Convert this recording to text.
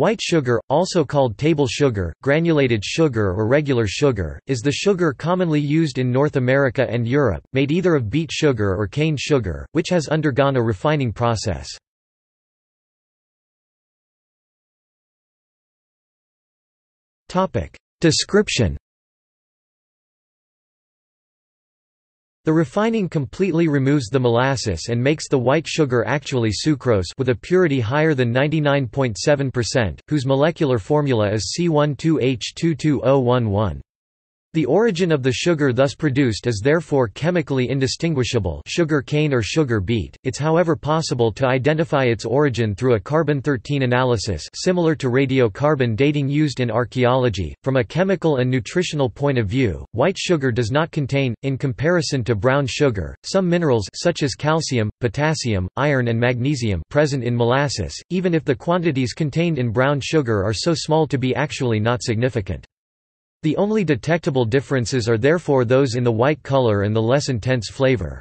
White sugar, also called table sugar, granulated sugar or regular sugar, is the sugar commonly used in North America and Europe, made either of beet sugar or cane sugar, which has undergone a refining process. Description The refining completely removes the molasses and makes the white sugar actually sucrose with a purity higher than 99.7%, whose molecular formula is C12H22O11. The origin of the sugar thus produced is therefore chemically indistinguishable sugar cane or sugar beet, it's however possible to identify its origin through a carbon-13 analysis similar to radiocarbon dating used in archaeology. From a chemical and nutritional point of view, white sugar does not contain, in comparison to brown sugar, some minerals such as calcium, potassium, iron and magnesium present in molasses, even if the quantities contained in brown sugar are so small to be actually not significant. The only detectable differences are therefore those in the white color and the less intense flavor.